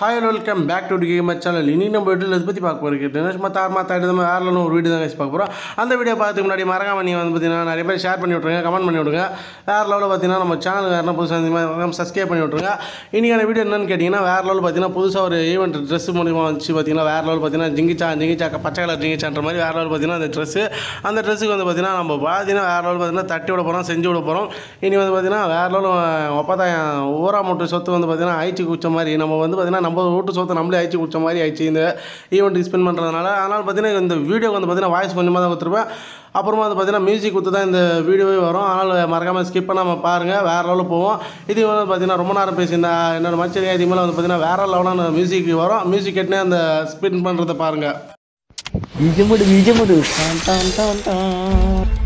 Hi welcome back to game channel இனி நம்ம வீட்டில் இதை பற்றி பார்க்க போகிறோம் தினேஷ் மற்ற ஆறு வேறு ஒரு வீடியோ தான் guys பார்க்க போகிறோம் அந்த வீடியோ பார்த்துக்கு முன்னாடி மறக்காம நீங்கள் வந்து பார்த்தீங்கன்னா நிறைய பேர் ஷேர் பண்ணி விட்ருங்க கமெண்ட் பண்ணி விட்ருங்க வேறு லெவலில் பார்த்தீங்கன்னா நம்ம சேனல் வேறு புதுசாக மறக்காம சப்ஸ்கிரைப் பண்ணி விட்ருங்க இன்றைக்கான வீடியோ என்னென்னு கேட்டிங்கன்னா வேறு லெவலில் பார்த்தீங்கன்னா புதுசாக ஒரு ஈவெண்ட் ட்ரெஸ் மூலிமா வந்துச்சு பார்த்தீங்கன்னா வேறு லெவல் பார்த்தீங்கன்னா ஜிங்கிச்சா ஜிங்கிச்சா பச்சை கலர் ஜிங்கிச்சான்ற மாதிரி வேறு லெவல் பார்த்தீங்கன்னா அந்த ட்ரெஸ்ஸு அந்த ட்ரெஸ்ஸுக்கு வந்து பார்த்தீங்கன்னா நம்ம பார்த்தீங்கன்னா வேறு லெவல் பார்த்தீங்கன்னா தட்டி விட போகிறோம் செஞ்சு விட போகிறோம் இனி வந்து பார்த்தீங்கன்னா வேறு லெவல் ஒப்பதாயம் ஊரா மூட்டை சொத்து வந்து பார்த்தீங்கன்னா ஆயிச்சு குச்ச மாதிரி நம்ம வந்து பார்த்தீங்கன்னா நம்ம ஓட்டு சொத்தை நம்மளே ஆயிச்சு குடிச்ச மாதிரி ஆயிடுச்சு. இந்த ஈவெண்ட்டுக்கு ஸ்பெண்ட் பண்ணுறதுனால அதனால் பார்த்தீங்கன்னா இந்த வீடியோக்கு வந்து பார்த்தீங்கன்னா வாய்ஸ் கொஞ்சமாக தான் கொடுத்துருப்பேன். அப்புறமா வந்து பார்த்தீங்கன்னா மியூசிக் கொடுத்து தான் இந்த வீடியோவே வரும். அதனால் மறக்காமல் ஸ்கிப் பண்ணாமல் பாருங்கள் வேறு லெவலில் போவோம். இது வந்து பார்த்தீங்கன்னா ரொம்ப நேரம் பேசியிருந்தா என்னோட மச்சரியா இது மேலே வந்து பார்த்தீங்கன்னா வேறு லெவலான மியூசிக் வரும். மியூசிக் கேட்டுனே அந்த ஸ்பின் பண்ணுறதை பாருங்கள் விஜமுடு விஜமுடு டான் டான்.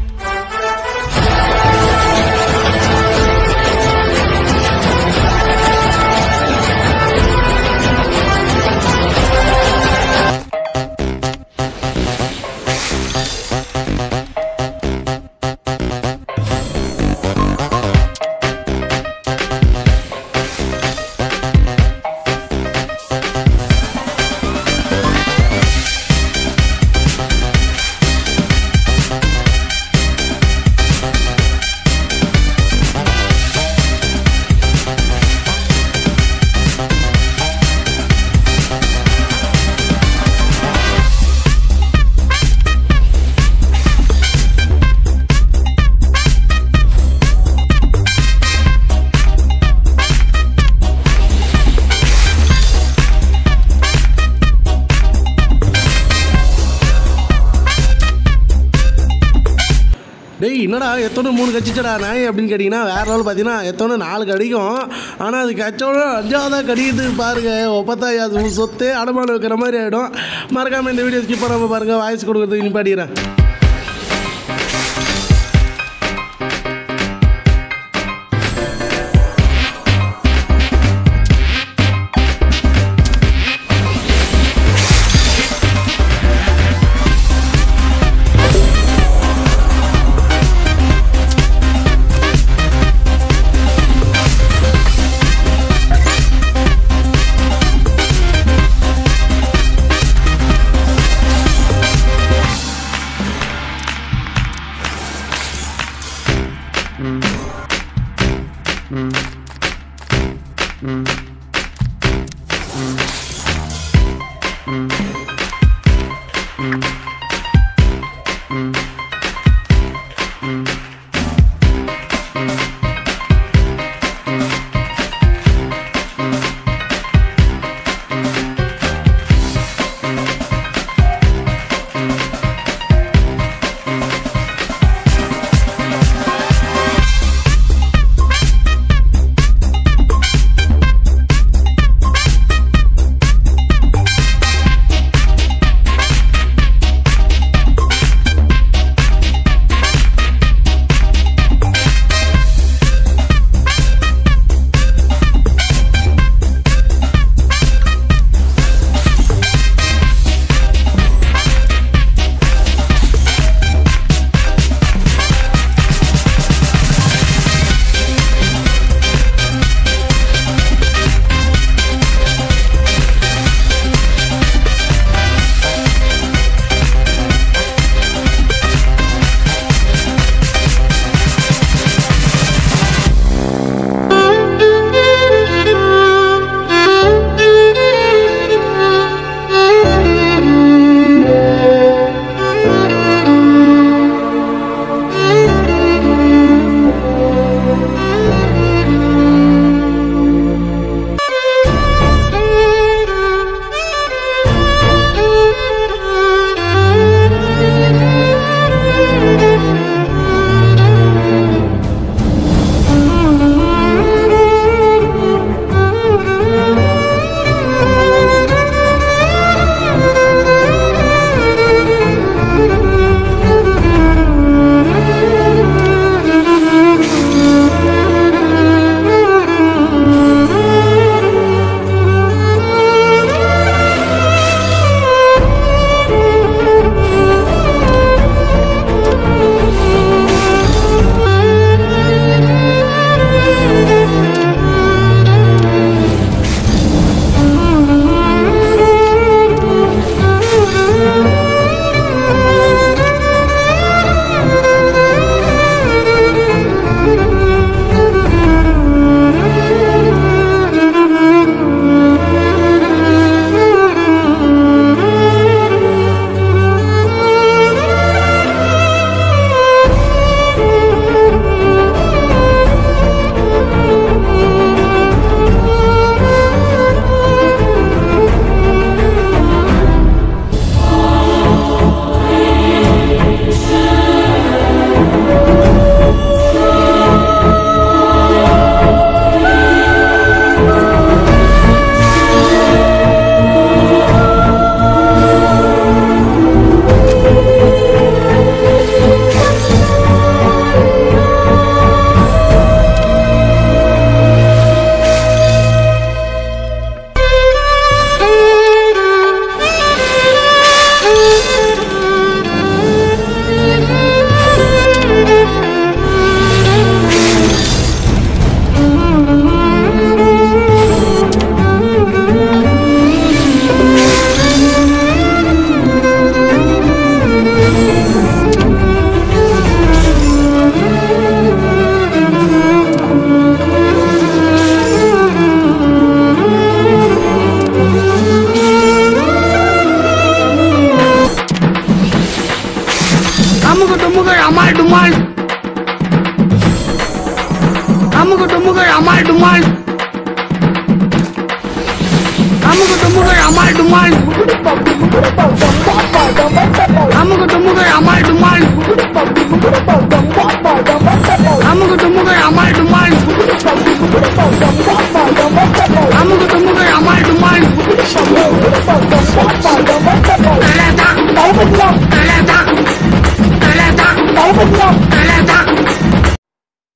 என்னடா எத்தனை மூணு கடிச்சிட்டடா நாய் அப்படின்னு கேட்டிங்கன்னா வேறு லெவல் பார்த்தீங்கன்னா எத்தனை நாலு கடிக்கும். ஆனால் அது கச்சோட அஞ்சாவதாக கடிக்குது பாருங்க. ஒப்பத்தாய் அது சொத்து அடமானம் வைக்கிற மாதிரி ஆகிடும் மறக்காமல் இந்த வீடியோ ஸ்கிப் பண்ணாமல் பாருங்கள் வாய்ஸ் கொடுக்குறதுக்கு நிப்பாட்டிக்கிறேன் அமால் டுமால் அமுகு டுமுகள் அமால் டுமால் அமுகு டுமுகள் அமால் டுமால்